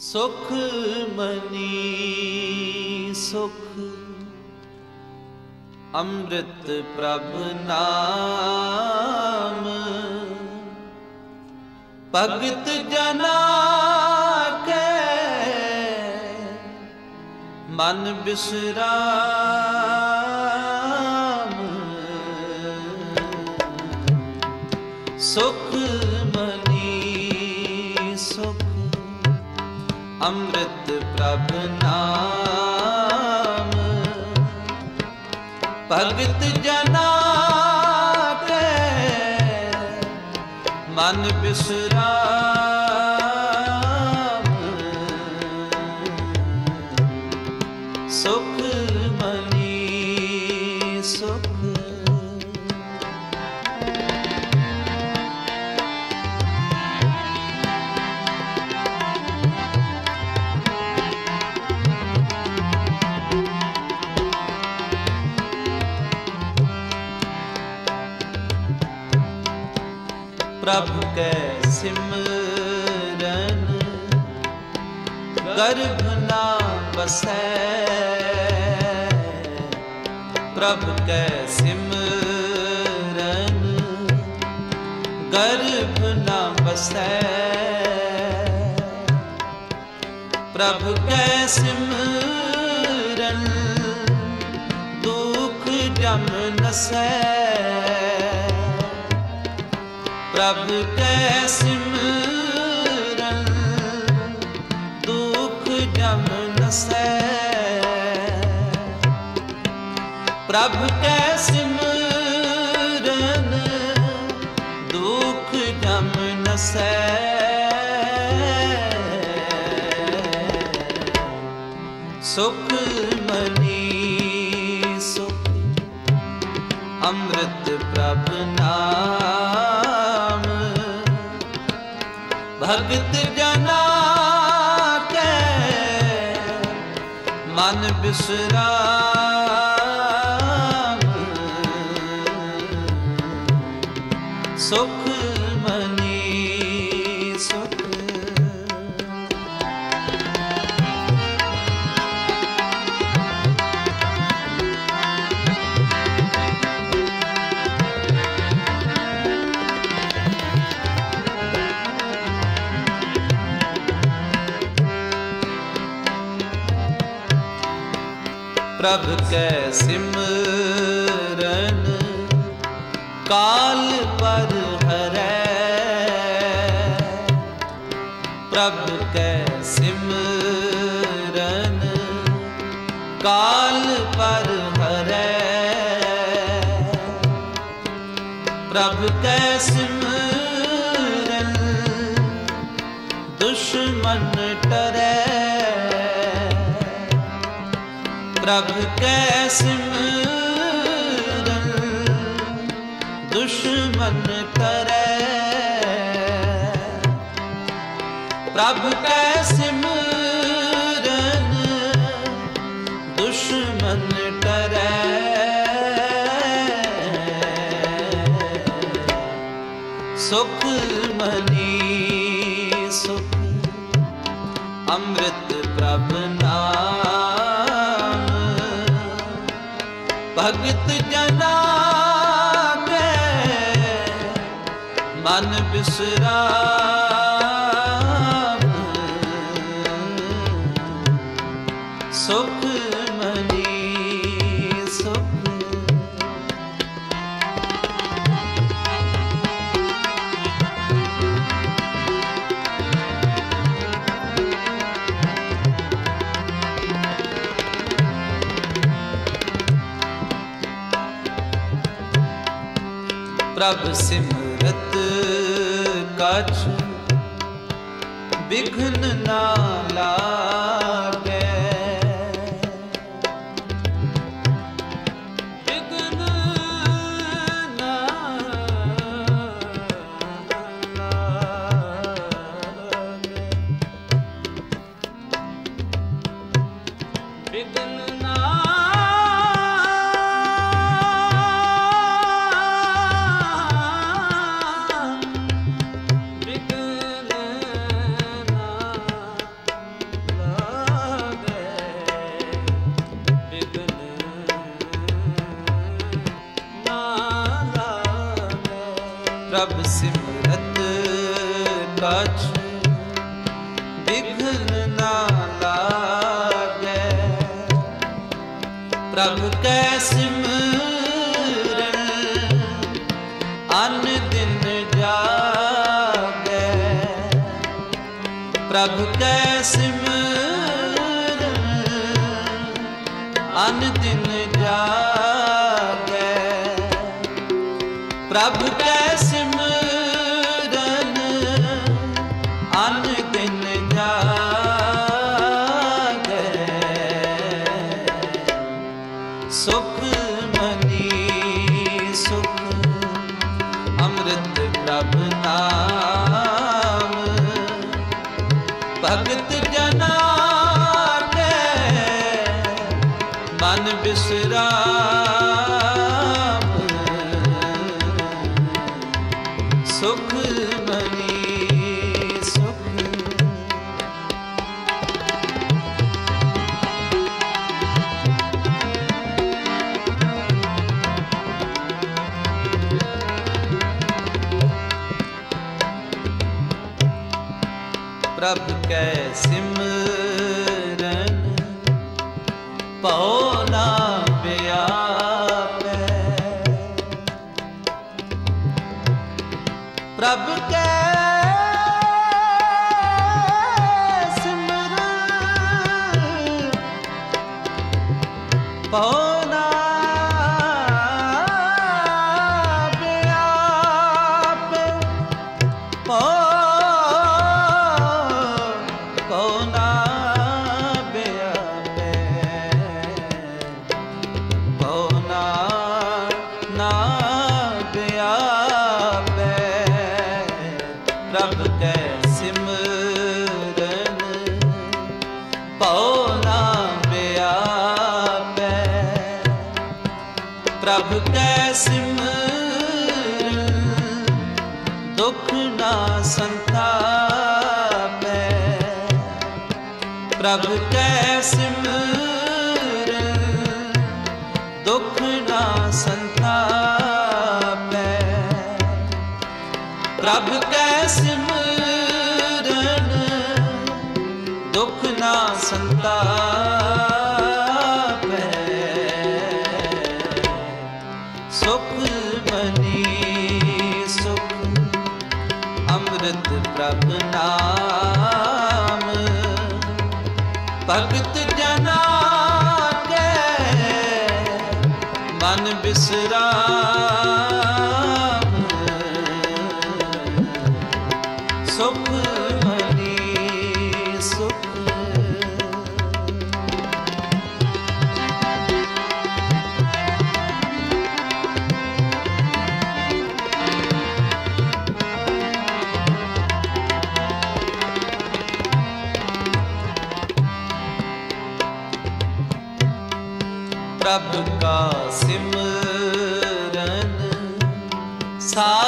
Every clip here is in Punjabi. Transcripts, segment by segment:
ਸੁਖ ਮਨੀ ਸੁਖ। ਅੰਮ੍ਰਿਤ ਪ੍ਰਭ ਨਾਮ। ਭਗਤ ਜਨਾ ਕੇ ਮਨ ਬਿਸਰਾਮ। ਸੁਖ ਮਨੀ ਅੰਮ੍ਰਿਤ ਪ੍ਰਭ ਨਾਮ। ਭਗਤ ਜਨਾ ਕੇ ਮਨ ਬਿਸਰਾਮ ਪ੍ਰਭ ਕੈ ਸਿਮਰਨ, ਗਰਭ ਨਾ ਬਸੈ ਪ੍ਰਭ ਕੈ ਸਿਮਰਨ, ਗਰਭ ਨਾ ਬਸੈ ਪ੍ਰਭ ਕੈ ਸਿਮਰਨ, ਦੁਖ ਜਮ ਨਸੈ। ਪ੍ਰਭ ਕੈ ਸਿਮਰਨ, ਦੁਖ ਜਮ ਨਸੈ। ਪ੍ਰਭ ਕੈ ਸਿਮਰਨ, ਦੁਖ ਜਮ ਨਸੈ। ਸੁਖ ਮਨੀ ਸੁਖ, ਅੰਮ੍ਰਿਤ ਪ੍ਰਭ ਨਾਮ। ਭਗਤ ਜਨਾ ਕੇ ਮਨ ਬਿਸਰਾਮ। ਸੋ ਪ੍ਰਭ ਕੈ ਸਿਮਰਨ, ਕਾਲ ਪਰ ਹਰੈ। ਪ੍ਰਭ ਕੈ ਸਿਮਰਨ, ਕਾਲ ਪਰ ਹਰੈ। ਪ੍ਰਭ ਕੈ ਸਿਮਰਨ ਪ੍ਰਭ ਕੈ ਸਿਮਰਨ ਦੁਸ਼ਮਨ ਕਰੈ। ਪ੍ਰਭ ਕੈ ਸਿਮਰਨ ਦੁਸ਼ਮਨ ਭਗਤ ਜਨਾ ਕੇ ਮਨ ਬਿਸਰਾ ਪ੍ਰਭ ਸਿਮਰਤ ਕਛ ਬਿਘਨ ਨਾ ਪ੍ਰਭ ਕੈ ਸਿਮਰਨ ਅਨ ਦਿਨ ਜਾਗੈ। ਪ੍ਰਭ ਕੈ ਸਿਮਰਨ ਅਨ ਦਿਨ ਜਾਗੈ। ਸੁਖ ਪ੍ਰਭ ਨਾਮ ਪ੍ਰਭ ਕੈ ਸਿਮਰਨ ਪਉ ਪ੍ਰਭ ਕੈ ਸਿਮਰਨ ਦੁਖ ਨਾ ਸੰਤਾਪੈ। ਪ੍ਰਭ ਕੈ ਸਿਮਰਨ ਦੁਖ ਨਾ ਸੰਤਾਪੈ। ਪ੍ਰਭ ਕੈ ਸਿਮਰਨ, ਦੁਖ ਨਾ ਸੰਤਾਪੈ। ਪ੍ਰਭ ਕਾ ਸਿਮਰਨ। ਸਾਧ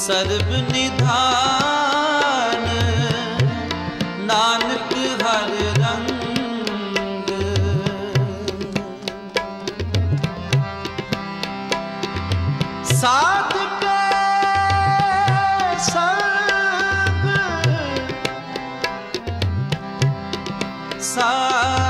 ਸਰਬ ਨਿਧਾਨ ਨਾਨਕ ਹਰ ਰੰਗ। ਸਾਧ ਕੈ ਸੰਗ ਸਾਧ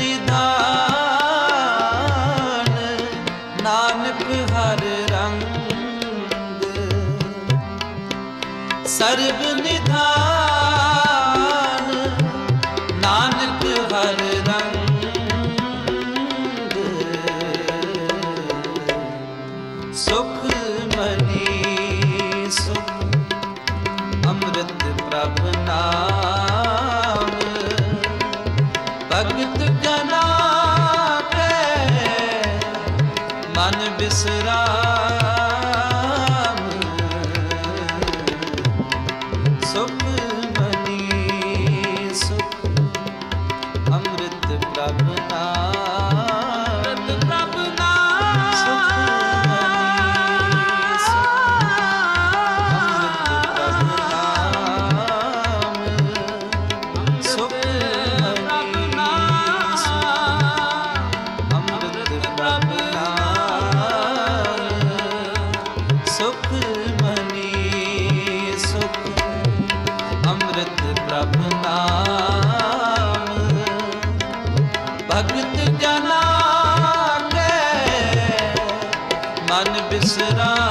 ਸਰਬ ਨਿਧਾਨ ਨਾਨਕ ਹਰ ਰੰਗ। ਸੁਖ ਮਨੀ ਸੁਖ ਅੰਮ੍ਰਿਤ ਪ੍ਰਭ ਨਾਮ। ਭਗਤ ਜਨਾ ਭਗਤ ਜਨਾ ਕੇ ਮਨ ਬਿਸਰਾ